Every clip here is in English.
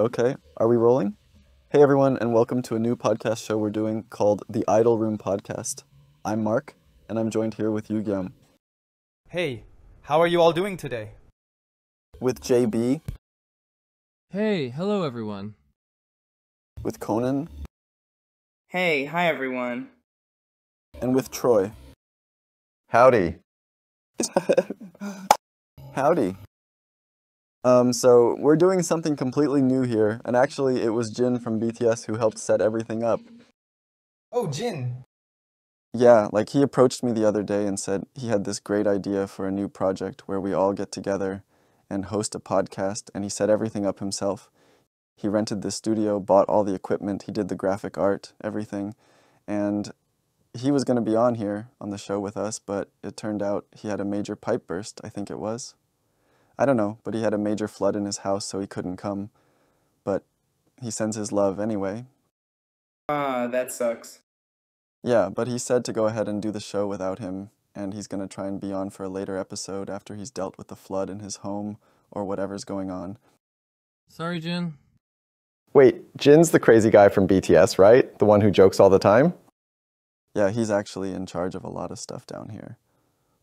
Okay, are we rolling? Hey everyone, and welcome to a new podcast show we're doing called the Idol Room Podcast. I'm Mark, and I'm joined here with Yugyeom, Hey, how are you all doing today? with Jay B, Hey, hello everyone. with Conan, Hey, hi everyone. and with Troye. Howdy. Howdy. Um, so we're doing something completely new here, and actually it was Jin from BTS who helped set everything up. Oh, Jin. Yeah, like he approached me the other day and said he had this great idea for a new project where we all get together and host a podcast, and he set everything up himself. He rented the studio, bought all the equipment, he did the graphic art, everything, and he was going to be on here on the show with us, but it turned out he had a major pipe burst, I think it was. I don't know, but he had a major flood in his house, so he couldn't come. But he sends his love anyway, Ah, that sucks. Yeah, but he said to go ahead and do the show without him, and he's going to try and be on for a later episode after he's dealt with the flood in his home or whatever's going on. Sorry, Jin. Wait, Jin's the crazy guy from BTS, right? The one who jokes all the time? Yeah, he's actually in charge of a lot of stuff down here.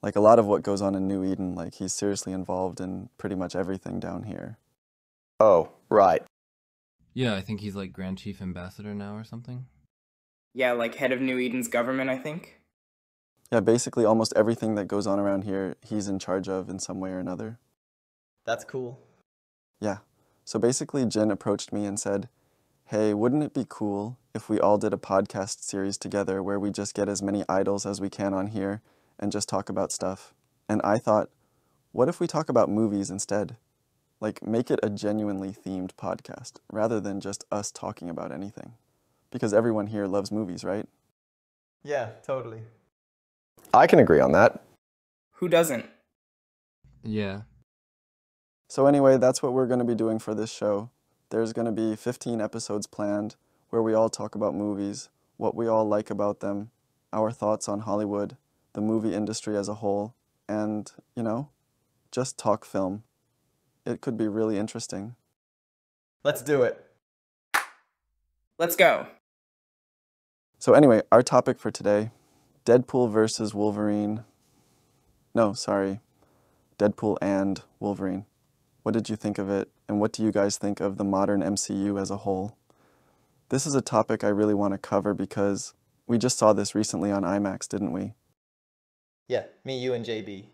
Like a lot of what goes on in New Eden, like he's seriously involved in pretty much everything down here. Oh, right. Yeah, I think he's like Grand Chief Ambassador now or something. Yeah, like head of New Eden's government, I think. Yeah, basically almost everything that goes on around here, he's in charge of in some way or another. That's cool. Yeah. So basically, Jin approached me and said, Hey, wouldn't it be cool if we all did a podcast series together where we just get as many idols as we can on here and just talk about stuff? And I thought, what if we talk about movies instead? Like, make it a genuinely themed podcast rather than just us talking about anything. Because everyone here loves movies, right? Yeah, totally. I can agree on that. Who doesn't? Yeah. So, anyway, that's what we're going to be doing for this show. There's going to be 15 episodes planned where we all talk about movies, what we all like about them, our thoughts on Hollywood, the movie industry as a whole, and, you know, just talk film. It could be really interesting. Let's do it. Let's go. So, anyway, our topic for today Deadpool versus Wolverine. No, sorry. Deadpool and Wolverine. What did you think of it, and what do you guys think of the modern MCU as a whole? This is a topic I really want to cover because we just saw this recently on IMAX, didn't we? Yeah, me, you, and Jay B.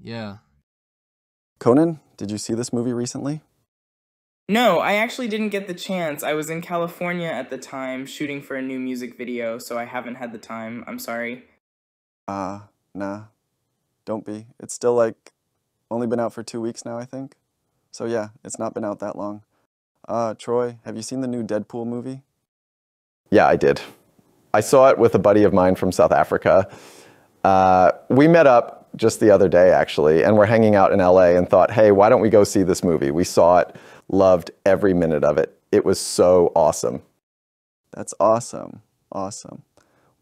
Yeah. Conan, did you see this movie recently? No, I actually didn't get the chance. I was in California at the time shooting for a new music video, so I haven't had the time. I'm sorry. Ah, nah. Don't be. It's still like only been out for two weeks now, I think. So, yeah, it's not been out that long. Uh, Troye, have you seen the new Deadpool movie? Yeah, I did. I saw it with a buddy of mine from South Africa. Uh, we met up just the other day, actually, and we're hanging out in LA and thought, hey, why don't we go see this movie? We saw it, loved every minute of it. It was so awesome. That's awesome. Awesome.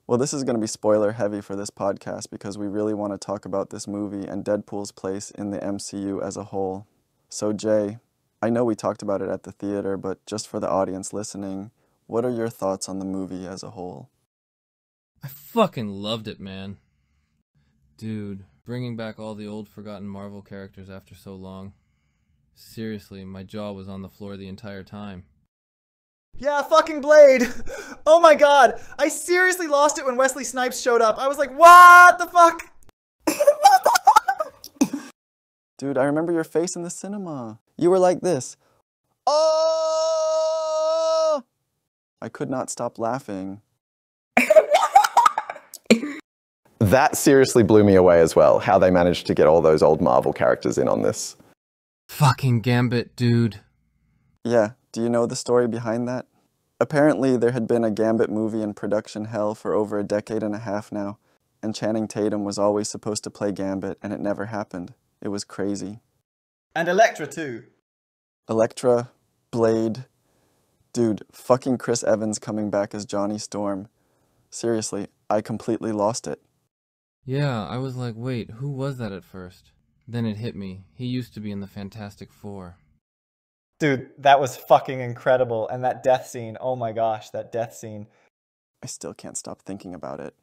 Well, this is going to be spoiler heavy for this podcast because we really want to talk about this movie and Deadpool's place in the MCU as a whole. So, Jay, I know we talked about it at the theater, but just for the audience listening, what are your thoughts on the movie as a whole? I fucking loved it, man. Dude, bringing back all the old forgotten Marvel characters after so long. Seriously, my jaw was on the floor the entire time. Yeah, fucking Blade! Oh my god! I seriously lost it when Wesley Snipes showed up. I was like, what the fuck? Dude, I remember your face in the cinema. You were like this. Oh! I could not stop laughing. That seriously blew me away as well, how they managed to get all those old Marvel characters in on this. Fucking Gambit, dude. Yeah, do you know the story behind that? Apparently, there had been a Gambit movie in production hell for over a decade and a half now, and Channing Tatum was always supposed to play Gambit, and it never happened. It was crazy. And Elektra too. Elektra, Blade, dude, fucking Chris Evans coming back as Johnny Storm. Seriously, I completely lost it. Yeah, I was like, wait, who was that at first? Then it hit me. He used to be in the Fantastic Four. Dude, that was fucking incredible. And that death scene, oh my gosh, that death scene. I still can't stop thinking about it.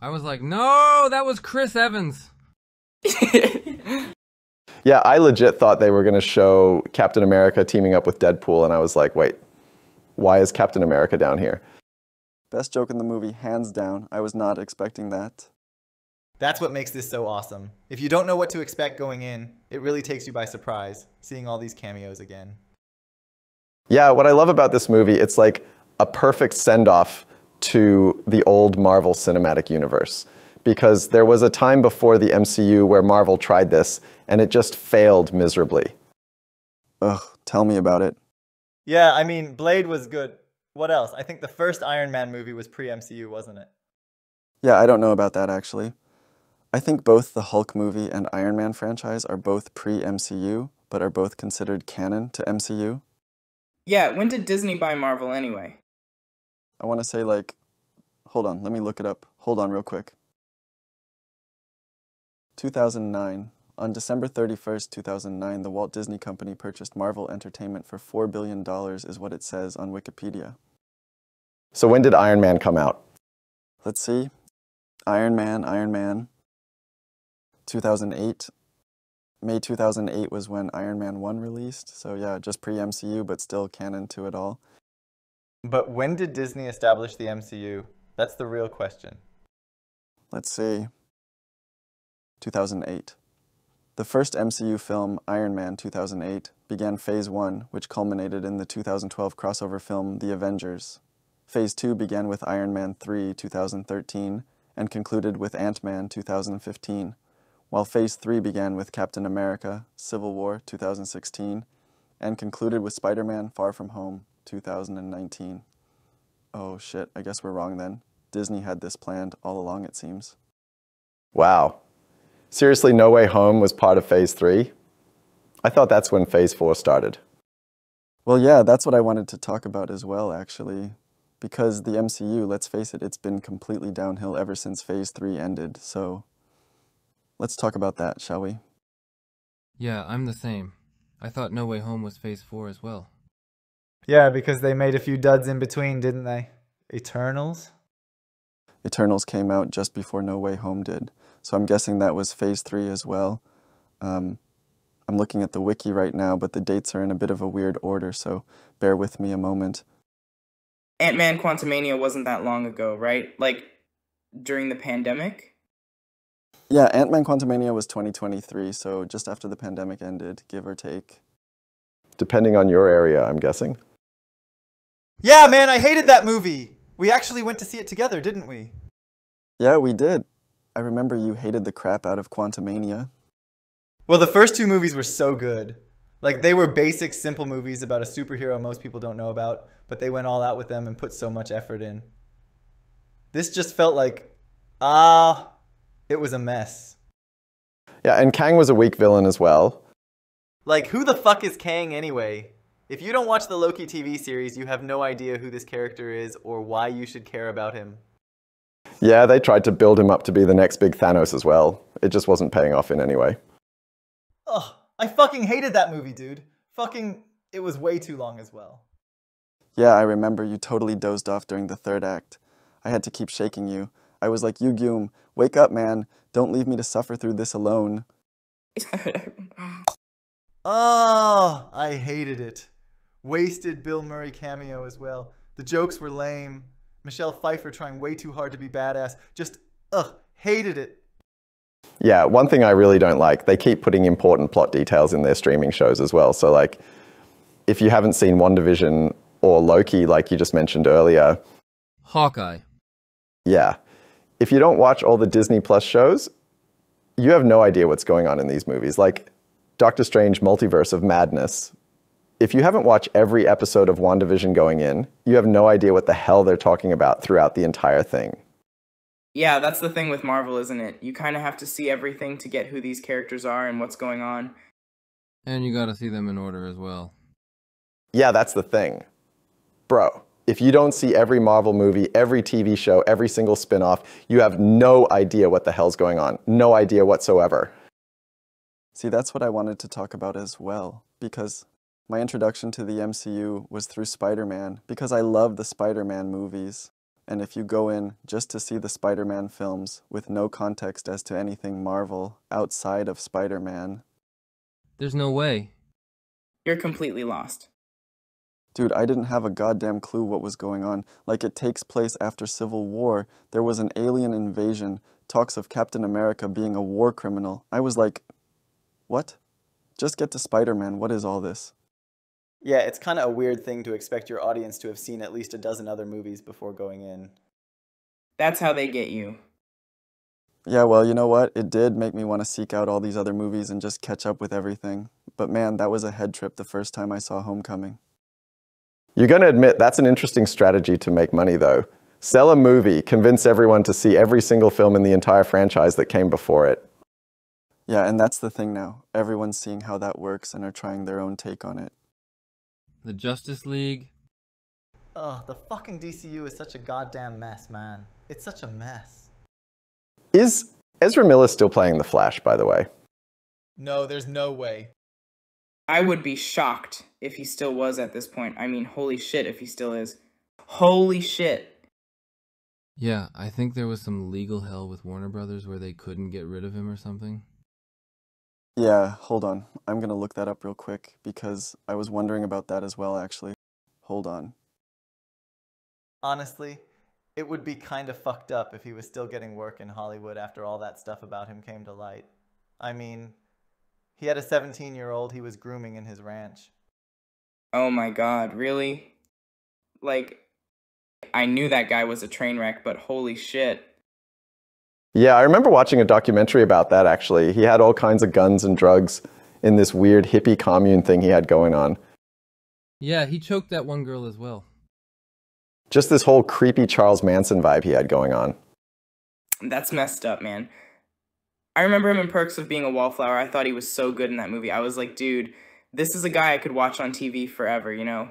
I was like, no, that was Chris Evans. Yeah, I legit thought they were going to show Captain America teaming up with Deadpool, and I was like, wait, why is Captain America down here? Best joke in the movie, hands down. I was not expecting that. That's what makes this so awesome. If you don't know what to expect going in, it really takes you by surprise, seeing all these cameos again. Yeah, what I love about this movie, it's like a perfect send off to the old Marvel Cinematic Universe. Because there was a time before the MCU where Marvel tried this and it just failed miserably. Ugh, tell me about it. Yeah, I mean, Blade was good. What else? I think the first Iron Man movie was pre MCU, wasn't it? Yeah, I don't know about that actually. I think both the Hulk movie and Iron Man franchise are both pre MCU, but are both considered canon to MCU. yeah, when did Disney buy Marvel anyway? I want to say, like, hold on, let me look it up. Hold on, real quick. 2009. On December 31st, 2009, the Walt Disney Company purchased Marvel Entertainment for $4 billion, is what it says on Wikipedia. So when did Iron Man come out? Let's see. Iron Man, Iron Man. 2008. May 2008 was when Iron Man 1 released. So, yeah, just pre MCU, but still canon to it all. But when did Disney establish the MCU? That's the real question. Let's see. 2008. The first MCU film, Iron Man 2008, began Phase 1, which culminated in the 2012 crossover film The Avengers. Phase 2 began with Iron Man 3 2013 and concluded with Ant Man 2015, while Phase 3 began with Captain America Civil War 2016 and concluded with Spider Man Far From Home 2019. Oh shit, I guess we're wrong then. Disney had this planned all along, it seems. Wow. Seriously, No Way Home was part of Phase 3? I thought that's when Phase 4 started. Well, yeah, that's what I wanted to talk about as well, actually. Because the MCU, let's face it, it's been completely downhill ever since Phase 3 ended, so let's talk about that, shall we? Yeah, I'm the same. I thought No Way Home was Phase 4 as well. Yeah, because they made a few duds in between, didn't they? Eternals? Eternals came out just before No Way Home did, so I'm guessing that was Phase 3 as well. Um, I'm looking at the wiki right now, but the dates are in a bit of a weird order, so bear with me a moment. Ant Man Quantumania wasn't that long ago, right? Like during the pandemic? Yeah, Ant Man Quantumania was 2023, so just after the pandemic ended, give or take. Depending on your area, I'm guessing. Yeah, man, I hated that movie. We actually went to see it together, didn't we? Yeah, we did. I remember you hated the crap out of Quantumania. Well, the first two movies were so good. Like, they were basic, simple movies about a superhero most people don't know about, but they went all out with them and put so much effort in. This just felt like, ah, it was a mess. Yeah, and Kang was a weak villain as well. Like, who the fuck is Kang anyway? If you don't watch the Loki TV series, you have no idea who this character is or why you should care about him. Yeah, they tried to build him up to be the next big Thanos as well. It just wasn't paying off in any way. Ugh, I fucking hated that movie, dude. Fucking, it was way too long as well. Yeah, I remember you totally dozed off during the third act. I had to keep shaking you. I was like, Yugyeom, wake up, man. Don't leave me to suffer through this alone. Oh, I hated it. Wasted Bill Murray cameo as well. The jokes were lame. Michelle Pfeiffer trying way too hard to be badass. Just, ugh, hated it. Yeah, one thing I really don't like, they keep putting important plot details in their streaming shows as well. So, like, if you haven't seen WandaVision or Loki, like you just mentioned earlier, Hawkeye. yeah, if you don't watch all the Disney Plus shows, you have no idea what's going on in these movies. Like Doctor Strange Multiverse of Madness. If you haven't watched every episode of WandaVision going in, you have no idea what the hell they're talking about throughout the entire thing. Yeah, that's the thing with Marvel, isn't it? You kind of have to see everything to get who these characters are and what's going on. And you gotta see them in order as well. Yeah, that's the thing. Bro, if you don't see every Marvel movie, every TV show, every single spin off, you have no idea what the hell's going on. No idea whatsoever. See, that's what I wanted to talk about as well, because My introduction to the MCU was through Spider Man because I love the Spider Man movies. And if you go in just to see the Spider Man films with no context as to anything Marvel outside of Spider Man, There's no way. You're completely lost. Dude, I didn't have a goddamn clue what was going on. Like, it takes place after Civil War. There was an alien invasion, talks of Captain America being a war criminal. I was like, what? Just get to Spider Man. What is all this? Yeah, it's kind of a weird thing to expect your audience to have seen at least a dozen other movies before going in. That's how they get you. Yeah, well, you know what? It did make me want to seek out all these other movies and just catch up with everything. But man, that was a head trip the first time I saw Homecoming. You're going to admit that's an interesting strategy to make money, though. Sell a movie, convince everyone to see every single film in the entire franchise that came before it. Yeah, and that's the thing now. Everyone's seeing how that works and are trying their own take on it. The Justice League. Ugh, the fucking DCU is such a goddamn mess, man. It's such a mess. Is Ezra Miller still playing The Flash, by the way? No, there's no way. I would be shocked if he still was at this point. I mean, holy shit, if he still is. Holy shit. Yeah, I think there was some legal hell with Warner Brothers where they couldn't get rid of him or something. Yeah, hold on. I'm going to look that up real quick because I was wondering about that as well, actually. Hold on. Honestly, it would be kind of fucked up if he was still getting work in Hollywood after all that stuff about him came to light. I mean, he had a 17 year old he was grooming in his ranch. Oh my god, really? Like, I knew that guy was a train wreck, but holy shit. Yeah, I remember watching a documentary about that actually. He had all kinds of guns and drugs in this weird hippie commune thing he had going on. Yeah, he choked that one girl as well. Just this whole creepy Charles Manson vibe he had going on. That's messed up, man. I remember him in Perks of Being a Wallflower. I thought he was so good in that movie. I was like, dude, this is a guy I could watch on TV forever, you know?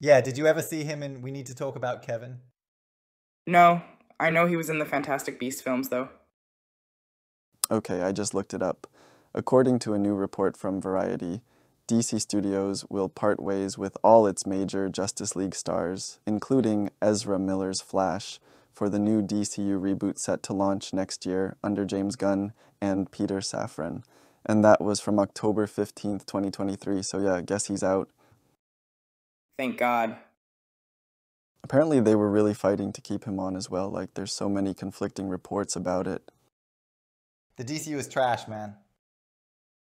Yeah, did you ever see him in We Need to Talk About Kevin? No, I know he was in the Fantastic Beast films, though. Okay, I just looked it up. According to a new report from Variety, DC Studios will part ways with all its major Justice League stars, including Ezra Miller's Flash, for the new DCU reboot set to launch next year under James Gunn and Peter Safran. And that was from October 15th, 2023. So, yeah, I guess he's out. Thank God. Apparently, they were really fighting to keep him on as well. Like, there's so many conflicting reports about it. The DCU is trash, man.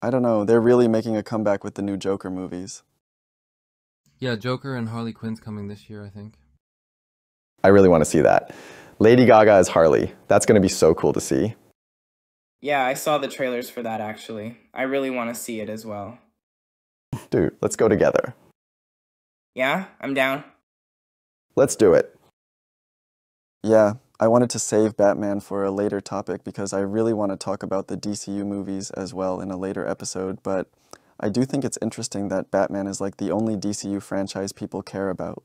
I don't know, they're really making a comeback with the new Joker movies. Yeah, Joker and Harley Quinn's coming this year, I think. I really want to see that. Lady Gaga as Harley. That's going to be so cool to see. Yeah, I saw the trailers for that actually. I really want to see it as well. Dude, let's go together. Yeah, I'm down. Let's do it. Yeah, I wanted to save Batman for a later topic because I really want to talk about the DCU movies as well in a later episode, but I do think it's interesting that Batman is like the only DCU franchise people care about.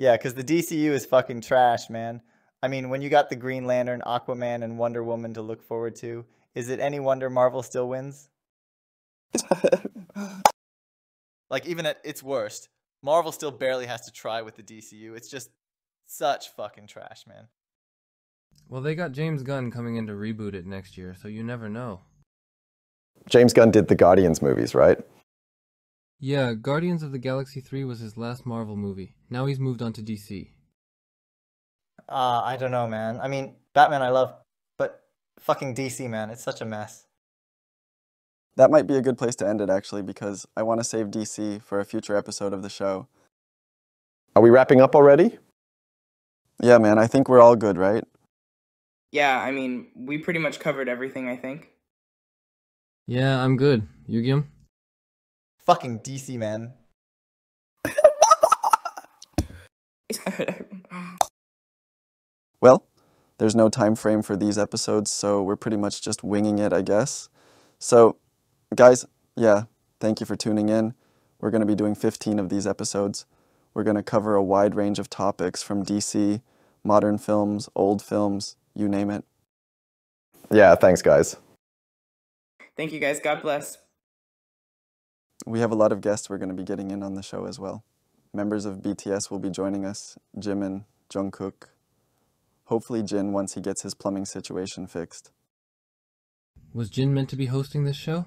Yeah, because the DCU is fucking trash, man. I mean, when you got the Green Lantern, Aquaman, and Wonder Woman to look forward to, is it any wonder Marvel still wins? like, even at its worst, Marvel still barely has to try with the DCU. It's just such fucking trash, man. Well, they got James Gunn coming in to reboot it next year, so you never know. James Gunn did the Guardians movies, right? Yeah, Guardians of the Galaxy 3 was his last Marvel movie. Now he's moved on to DC. Uh, I don't know, man. I mean, Batman I love, but fucking DC, man, it's such a mess. That might be a good place to end it actually because I want to save DC for a future episode of the show. Are we wrapping up already? Yeah, man, I think we're all good, right? Yeah, I mean, we pretty much covered everything, I think. Yeah, I'm good. Yugyeom? Fucking DC, man. Well, there's no time frame for these episodes, so we're pretty much just winging it, I guess. So, guys, yeah, thank you for tuning in. We're going to be doing 15 of these episodes. We're going to cover a wide range of topics from DC, modern films, old films, you name it. Yeah, thanks, guys. Thank you guys. God bless. We have a lot of guests we're going to be getting in on the show as well. Members of BTS will be joining us, Jimin, Jungkook, hopefully Jin once he gets his plumbing situation fixed. Was Jin meant to be hosting this show?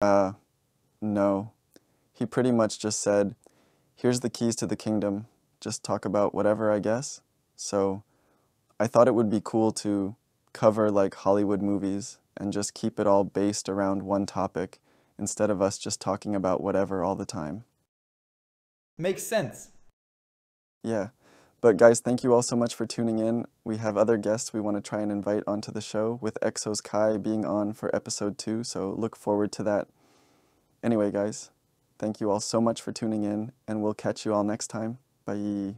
Uh, no. He pretty much just said, here's the keys to the kingdom, just talk about whatever, I guess. So I thought it would be cool to cover like Hollywood movies and just keep it all based around one topic instead of us just talking about whatever all the time. Makes sense. Yeah. But guys, thank you all so much for tuning in. We have other guests we want to try and invite onto the show, with Exo's Kai being on for episode two, so look forward to that. Anyway, guys, thank you all so much for tuning in, and we'll catch you all next time. Bye.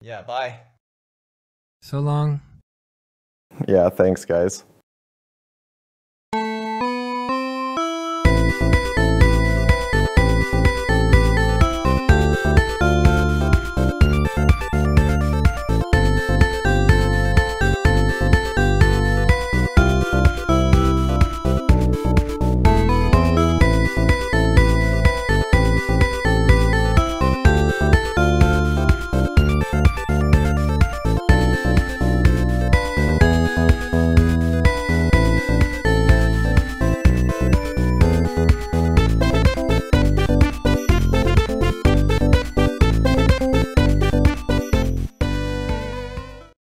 Yeah, bye. So long. Yeah, thanks, guys.